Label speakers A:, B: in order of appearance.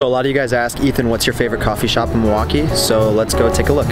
A: So a lot of you guys ask, Ethan, what's your favorite coffee shop in Milwaukee? So let's go take a look.